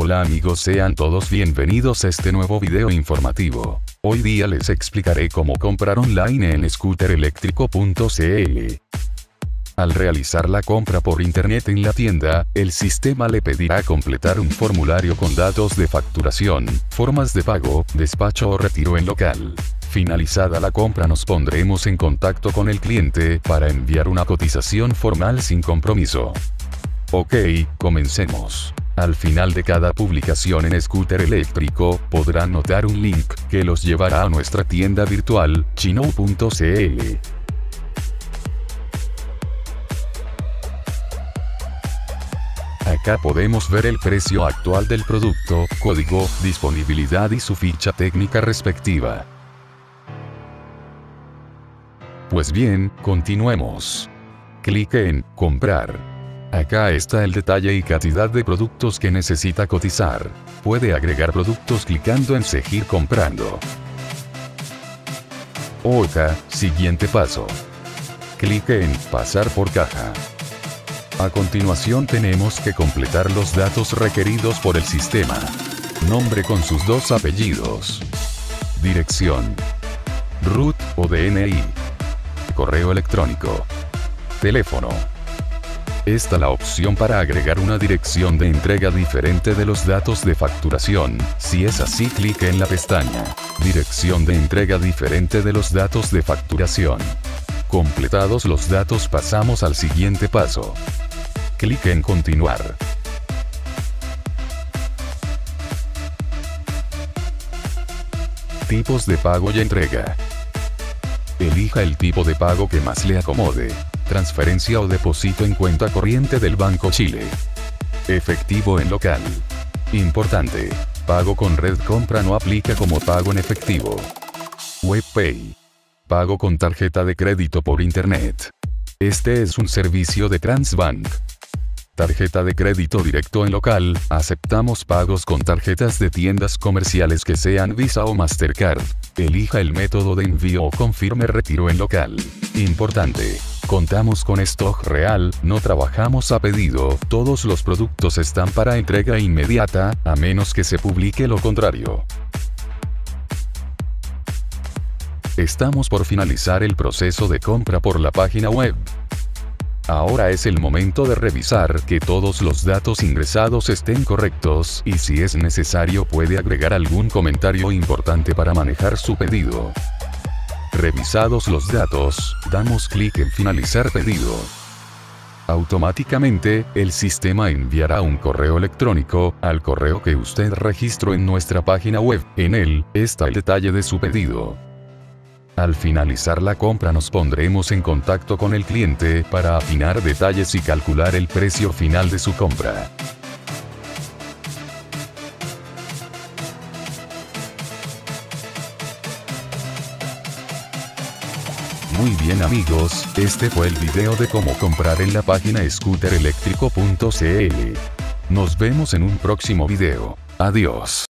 Hola amigos sean todos bienvenidos a este nuevo video informativo. Hoy día les explicaré cómo comprar online en scootereléctrico.cl. Al realizar la compra por internet en la tienda, el sistema le pedirá completar un formulario con datos de facturación, formas de pago, despacho o retiro en local. Finalizada la compra nos pondremos en contacto con el cliente para enviar una cotización formal sin compromiso. Ok, comencemos. Al final de cada publicación en Scooter Eléctrico, podrán notar un link que los llevará a nuestra tienda virtual, chino.cl. Acá podemos ver el precio actual del producto, código, disponibilidad y su ficha técnica respectiva. Pues bien, continuemos. Clique en Comprar. Acá está el detalle y cantidad de productos que necesita cotizar. Puede agregar productos clicando en Seguir comprando. Oca, siguiente paso. Clique en Pasar por caja. A continuación tenemos que completar los datos requeridos por el sistema. Nombre con sus dos apellidos. Dirección. RUT o DNI. Correo electrónico. Teléfono. Esta la opción para agregar una dirección de entrega diferente de los datos de facturación. Si es así, clique en la pestaña Dirección de entrega diferente de los datos de facturación. Completados los datos pasamos al siguiente paso. Clique en Continuar. Tipos de pago y entrega. Elija el tipo de pago que más le acomode transferencia o depósito en cuenta corriente del Banco Chile. Efectivo en local. Importante. Pago con red compra no aplica como pago en efectivo. WebPay. Pago con tarjeta de crédito por Internet. Este es un servicio de Transbank. Tarjeta de crédito directo en local, aceptamos pagos con tarjetas de tiendas comerciales que sean Visa o Mastercard. Elija el método de envío o confirme retiro en local. Importante. Contamos con stock real, no trabajamos a pedido, todos los productos están para entrega inmediata, a menos que se publique lo contrario. Estamos por finalizar el proceso de compra por la página web. Ahora es el momento de revisar que todos los datos ingresados estén correctos y si es necesario puede agregar algún comentario importante para manejar su pedido. Revisados los datos, damos clic en Finalizar pedido. Automáticamente, el sistema enviará un correo electrónico al correo que usted registró en nuestra página web. En él está el detalle de su pedido. Al finalizar la compra nos pondremos en contacto con el cliente para afinar detalles y calcular el precio final de su compra. Muy bien amigos, este fue el video de cómo comprar en la página scootereléctrico.cl. Nos vemos en un próximo video. Adiós.